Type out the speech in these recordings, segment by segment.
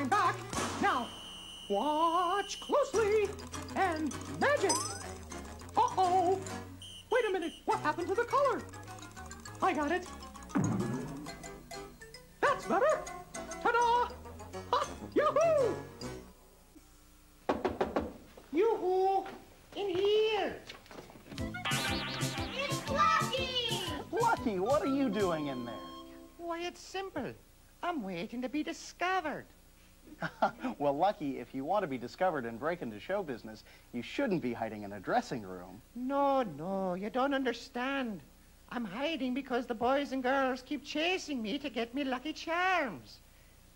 I'm back. Now, watch closely. And magic. Uh-oh. Wait a minute. What happened to the color? I got it. That's better. Ta-da! Ah, Yahoo! Yoo-hoo! In here! It's Lucky! Lucky, what are you doing in there? Why, it's simple. I'm waiting to be discovered. well, Lucky, if you want to be discovered and break into show business, you shouldn't be hiding in a dressing room. No, no, you don't understand. I'm hiding because the boys and girls keep chasing me to get me Lucky Charms.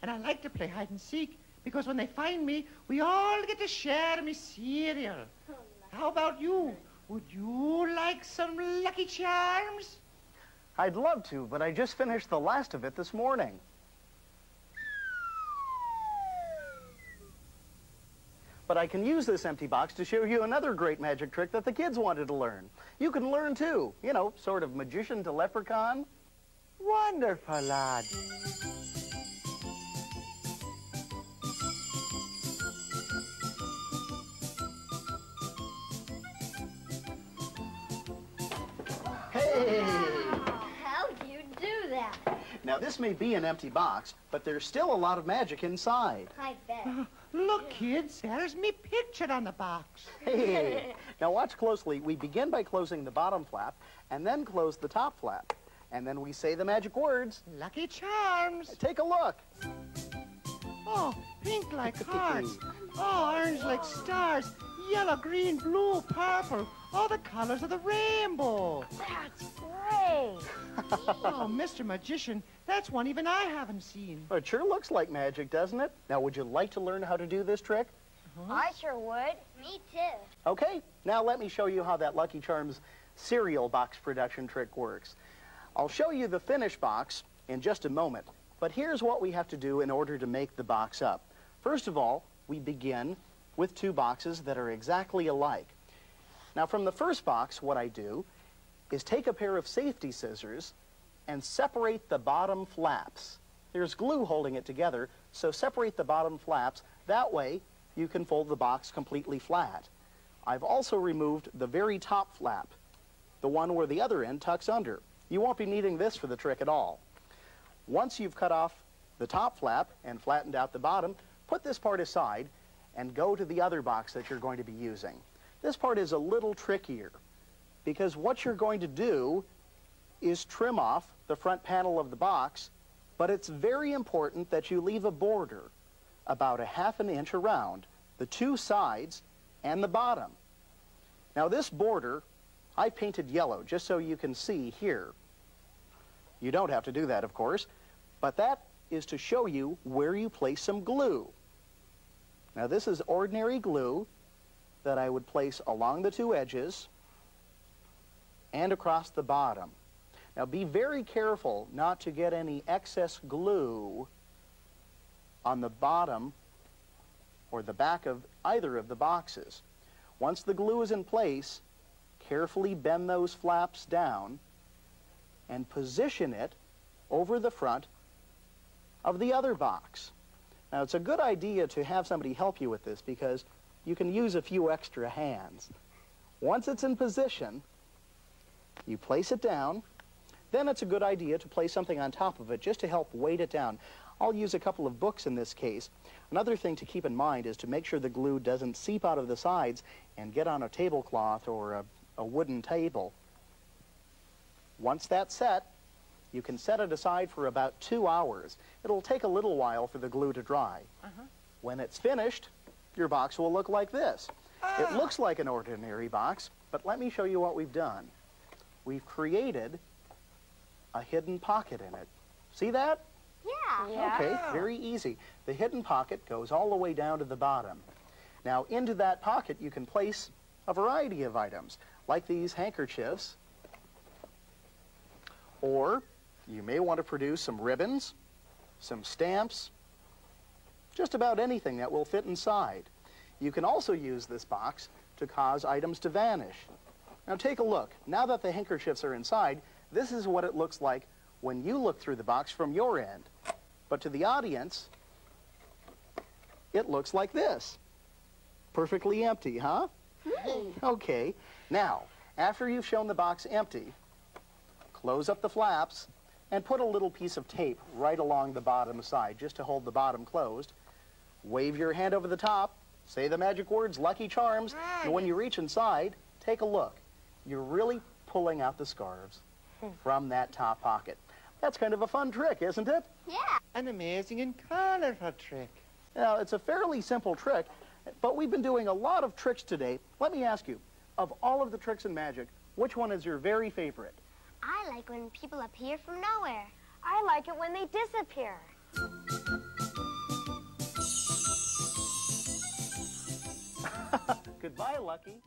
And I like to play hide and seek because when they find me, we all get to share me cereal. How about you? Would you like some Lucky Charms? I'd love to, but I just finished the last of it this morning. But I can use this empty box to show you another great magic trick that the kids wanted to learn. You can learn too. You know, sort of magician to leprechaun. Wonderful, lad. Hey! How do you do that? Now, this may be an empty box, but there's still a lot of magic inside. I bet. Look, kids, there's me pictured on the box. Hey! now, watch closely. We begin by closing the bottom flap, and then close the top flap. And then we say the magic words. Lucky Charms. Take a look. Oh, pink like hearts. Oh, orange like stars. Yellow, green, blue, purple. All the colors of the rainbow. That's great. Oh, Mr. Magician, that's one even I haven't seen. It sure looks like magic, doesn't it? Now, would you like to learn how to do this trick? Uh-huh. I sure would. Me too. Okay, now let me show you how that Lucky Charms cereal box production trick works. I'll show you the finished box in just a moment, but here's what we have to do in order to make the box up. First of all, we begin with two boxes that are exactly alike. Now, from the first box, what I do is take a pair of safety scissors and separate the bottom flaps. There's glue holding it together, so separate the bottom flaps. That way, you can fold the box completely flat. I've also removed the very top flap, the one where the other end tucks under. You won't be needing this for the trick at all. Once you've cut off the top flap and flattened out the bottom, put this part aside and go to the other box that you're going to be using. This part is a little trickier because what you're going to do is trim off the front panel of the box, but it's very important that you leave a border about a half an inch around the two sides and the bottom. Now this border, I painted yellow just so you can see here. You don't have to do that, of course, but that is to show you where you place some glue. Now this is ordinary glue that I would place along the two edges and across the bottom. Now be very careful not to get any excess glue on the bottom or the back of either of the boxes. Once the glue is in place, carefully bend those flaps down and position it over the front of the other box. Now, it's a good idea to have somebody help you with this because you can use a few extra hands. Once it's in position, you place it down. Then it's a good idea to place something on top of it just to help weight it down. I'll use a couple of books in this case. Another thing to keep in mind is to make sure the glue doesn't seep out of the sides and get on a tablecloth or a, a wooden table. Once that's set, you can set it aside for about two hours. It'll take a little while for the glue to dry. Uh-huh. When it's finished, your box will look like this. It ah. looks like an ordinary box, but let me show you what we've done. We've created a hidden pocket in it. See that? Yeah. Okay, very easy. The hidden pocket goes all the way down to the bottom. Now, into that pocket, you can place a variety of items, like these handkerchiefs, or you may want to produce some ribbons, some stamps, just about anything that will fit inside. You can also use this box to cause items to vanish. Now take a look. Now that the handkerchiefs are inside, this is what it looks like when you look through the box from your end. But to the audience, it looks like this. Perfectly empty, huh? Hmm. Okay. Now, after you've shown the box empty, close up the flaps and put a little piece of tape right along the bottom side just to hold the bottom closed. Wave your hand over the top, say the magic words, Lucky Charms, and when you reach inside, take a look. You're really pulling out the scarves hmm. from that top pocket. That's kind of a fun trick, isn't it? Yeah. An amazing and colorful trick. Now, it's a fairly simple trick, but we've been doing a lot of tricks today. Let me ask you, of all of the tricks in magic, which one is your very favorite? I like when people appear from nowhere. I like it when they disappear. Goodbye, Lucky.